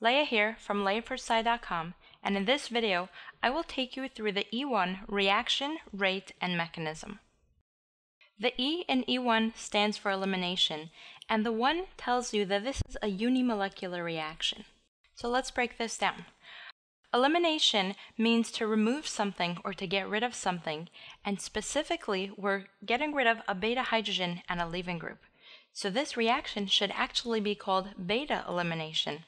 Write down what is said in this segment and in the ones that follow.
Leah here from Leah4sci.com, and in this video, I will take you through the E1 reaction, rate, and mechanism. The E in E1 stands for elimination, and the 1 tells you that this is a unimolecular reaction. So let's break this down. Elimination means to remove something or to get rid of something, and specifically, we're getting rid of a beta hydrogen and a leaving group. So this reaction should actually be called beta elimination.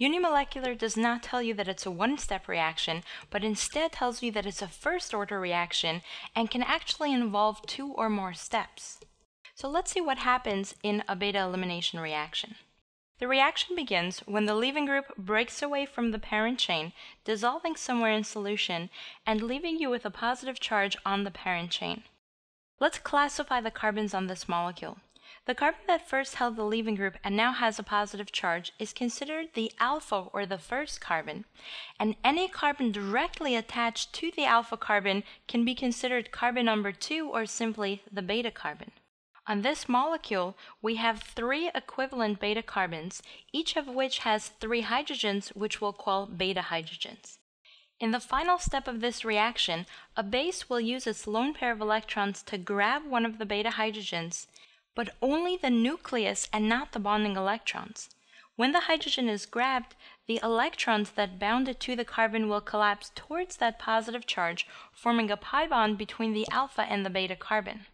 Unimolecular does not tell you that it's a one-step reaction, but instead tells you that it's a first-order reaction and can actually involve two or more steps. So let's see what happens in a beta elimination reaction. The reaction begins when the leaving group breaks away from the parent chain, dissolving somewhere in solution, and leaving you with a positive charge on the parent chain. Let's classify the carbons on this molecule. The carbon that first held the leaving group and now has a positive charge is considered the alpha or the first carbon, and any carbon directly attached to the alpha carbon can be considered carbon number 2 or simply the beta carbon. On this molecule, we have three equivalent beta carbons, each of which has three hydrogens, which we'll call beta hydrogens. In the final step of this reaction, a base will use its lone pair of electrons to grab one of the beta hydrogens but only the nucleus and not the bonding electrons. When the hydrogen is grabbed, the electrons that bound it to the carbon will collapse towards that positive charge, forming a pi bond between the alpha and the beta carbon.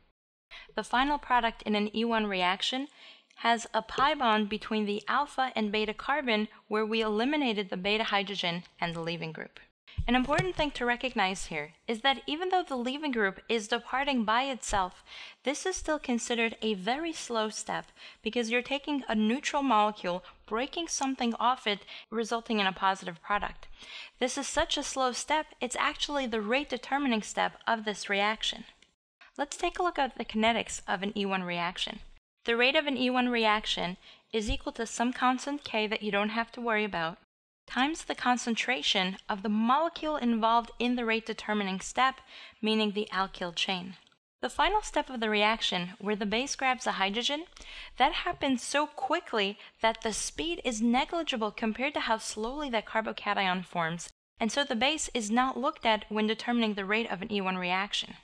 The final product in an E1 reaction has a pi bond between the alpha and beta carbon where we eliminated the beta hydrogen and the leaving group. An important thing to recognize here is that even though the leaving group is departing by itself, this is still considered a very slow step because you're taking a neutral molecule, breaking something off it, resulting in a positive product. This is such a slow step, it's actually the rate determining step of this reaction. Let's take a look at the kinetics of an E1 reaction. The rate of an E1 reaction is equal to some constant K that you don't have to worry about, times the concentration of the molecule involved in the rate determining step, meaning the alkyl chain. The final step of the reaction, where the base grabs a hydrogen, that happens so quickly that the speed is negligible compared to how slowly that carbocation forms, and so the base is not looked at when determining the rate of an E1 reaction.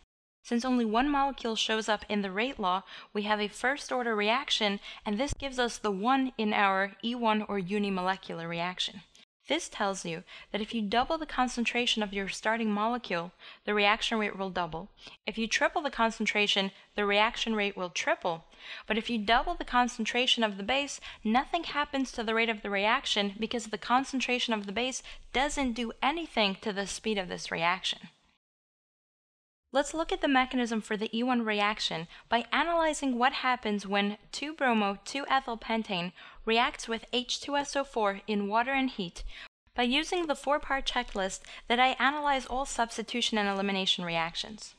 Since only one molecule shows up in the rate law, we have a first order reaction, and this gives us the 1 in our E1 or unimolecular reaction. This tells you that if you double the concentration of your starting molecule, the reaction rate will double. If you triple the concentration, the reaction rate will triple. But if you double the concentration of the base, nothing happens to the rate of the reaction because the concentration of the base doesn't do anything to the speed of this reaction. Let's look at the mechanism for the E1 reaction by analyzing what happens when 2-bromo 2-ethylpentane reacts with H2SO4 in water and heat by using the four-part checklist that I analyze all substitution and elimination reactions.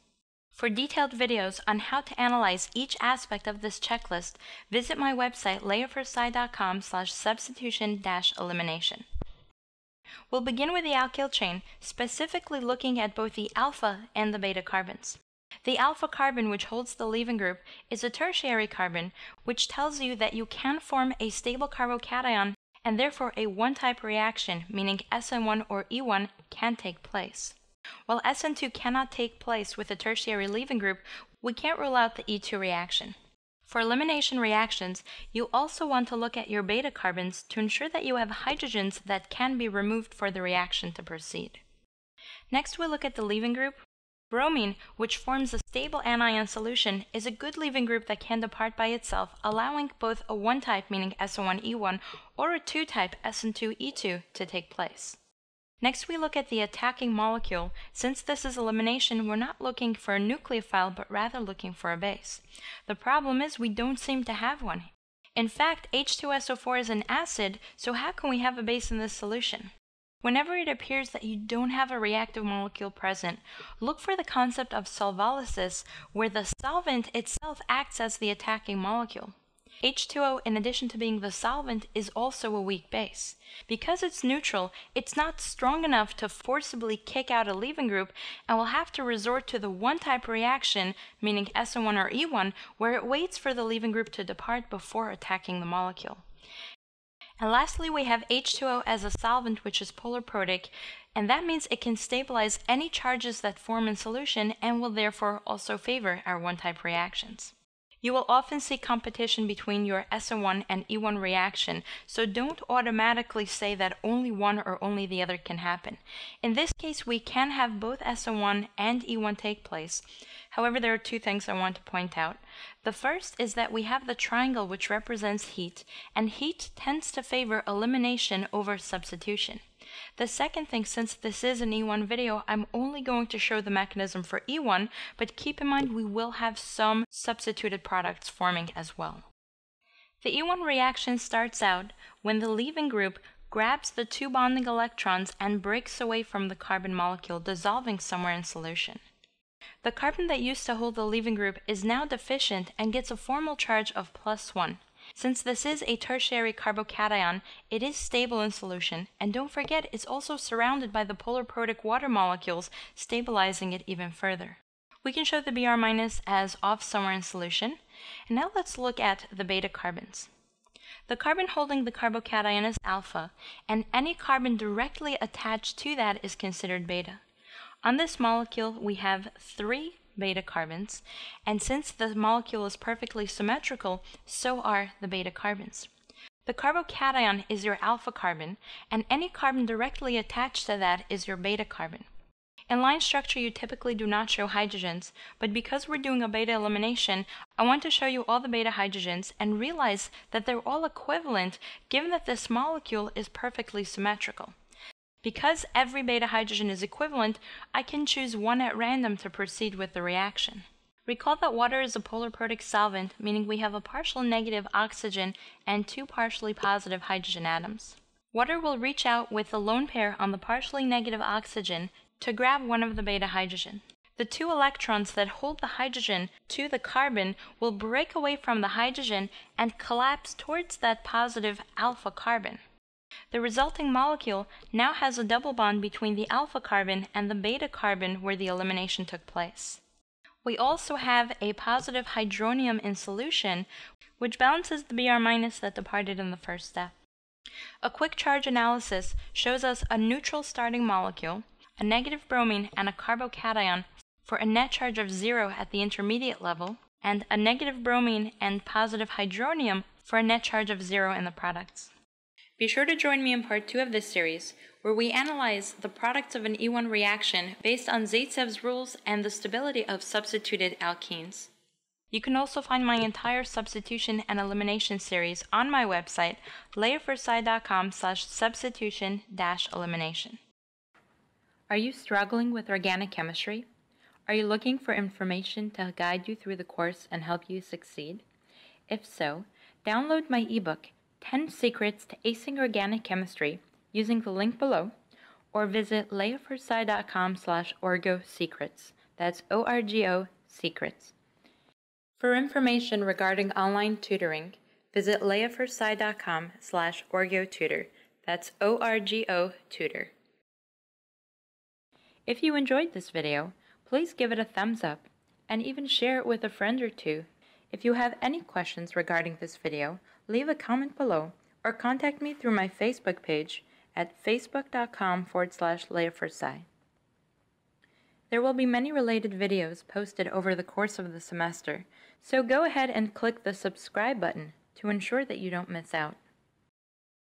For detailed videos on how to analyze each aspect of this checklist, visit my website leah4sci.com slash substitution-elimination. We'll begin with the alkyl chain, specifically looking at both the alpha and the beta carbons. The alpha carbon, which holds the leaving group, is a tertiary carbon, which tells you that you can form a stable carbocation and therefore a one-type reaction, meaning SN1 or E1, can take place. While SN2 cannot take place with a tertiary leaving group, we can't rule out the E2 reaction. For elimination reactions, you also want to look at your beta carbons to ensure that you have hydrogens that can be removed for the reaction to proceed. Next, we look at the leaving group. Bromine, which forms a stable anion solution, is a good leaving group that can depart by itself, allowing both a 1-type, meaning SN1E1, or a 2-type, SN2E2, to take place. Next, we look at the attacking molecule. Since this is elimination, we're not looking for a nucleophile, but rather looking for a base. The problem is we don't seem to have one. In fact, H2SO4 is an acid, so how can we have a base in this solution? Whenever it appears that you don't have a reactive molecule present, look for the concept of solvolysis, where the solvent itself acts as the attacking molecule. H2O, in addition to being the solvent, is also a weak base. Because it's neutral, it's not strong enough to forcibly kick out a leaving group and will have to resort to the one-type reaction, meaning SN1 or E1, where it waits for the leaving group to depart before attacking the molecule. And lastly, we have H2O as a solvent, which is polar protic, and that means it can stabilize any charges that form in solution and will therefore also favor our one-type reactions. You will often see competition between your SN1 and E1 reaction, so don't automatically say that only one or only the other can happen. In this case, we can have both SN1 and E1 take place. However, there are two things I want to point out. The first is that we have the triangle which represents heat, and heat tends to favor elimination over substitution. The second thing, since this is an E1 video, I'm only going to show the mechanism for E1, but keep in mind we will have some substituted products forming as well. The E1 reaction starts out when the leaving group grabs the two bonding electrons and breaks away from the carbon molecule, dissolving somewhere in solution. The carbon that used to hold the leaving group is now deficient and gets a formal charge of plus 1. Since this is a tertiary carbocation, it is stable in solution, and don't forget it's also surrounded by the polar protic water molecules, stabilizing it even further. We can show the Br- as off somewhere in solution, and now let's look at the beta carbons. The carbon holding the carbocation is alpha, and any carbon directly attached to that is considered beta. On this molecule, we have three beta carbons, and since the molecule is perfectly symmetrical, so are the beta carbons. The carbocation is your alpha carbon, and any carbon directly attached to that is your beta carbon. In line structure, you typically do not show hydrogens, but because we're doing a beta elimination, I want to show you all the beta hydrogens and realize that they're all equivalent given that this molecule is perfectly symmetrical. Because every beta hydrogen is equivalent, I can choose one at random to proceed with the reaction. Recall that water is a polar protic solvent, meaning we have a partial negative oxygen and two partially positive hydrogen atoms. Water will reach out with the lone pair on the partially negative oxygen to grab one of the beta hydrogen. The two electrons that hold the hydrogen to the carbon will break away from the hydrogen and collapse towards that positive alpha carbon. The resulting molecule now has a double bond between the alpha carbon and the beta carbon where the elimination took place. We also have a positive hydronium in solution, which balances the Br- minus that departed in the first step. A quick charge analysis shows us a neutral starting molecule, a negative bromine, and a carbocation for a net charge of zero at the intermediate level, and a negative bromine and positive hydronium for a net charge of zero in the products. Be sure to join me in part 2 of this series, where we analyze the products of an E1 reaction based on Zaitsev's rules and the stability of substituted alkenes. You can also find my entire substitution and elimination series on my website, leah4sci.com slash substitution elimination. Are you struggling with organic chemistry? Are you looking for information to guide you through the course and help you succeed? If so, download my ebook, 10 Secrets to Acing Organic Chemistry using the link below or visit leah4sci.com slash orgosecrets. That's O-R-G-O secrets. For information regarding online tutoring, visit leah4sci.com slash orgotutor. That's O-R-G-O tutor. If you enjoyed this video, please give it a thumbs up and even share it with a friend or two. If you have any questions regarding this video, leave a comment below or contact me through my Facebook page at facebook.com forward slash. There will be many related videos posted over the course of the semester, so go ahead and click the subscribe button to ensure that you don't miss out.